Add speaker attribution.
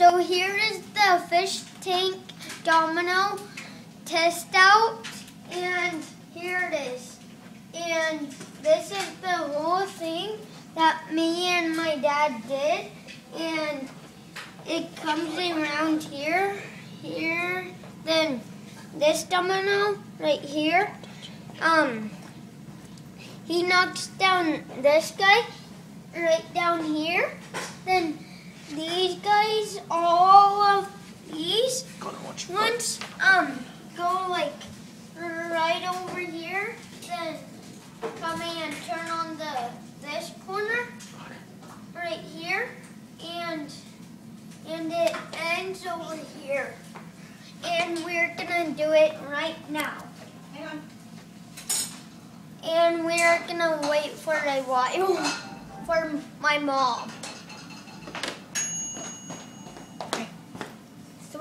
Speaker 1: So here is the fish tank domino test out and here it is. And this is the whole thing that me and my dad did and it comes around here, here, then this domino right here. Um, he knocks down this guy right down here. Then these guys, all of these Once um, go like right over here. Then come and turn on the this corner right here, and and it ends over here. And we're gonna do it right now.
Speaker 2: Hang on.
Speaker 1: And we're gonna wait for a while for my mom.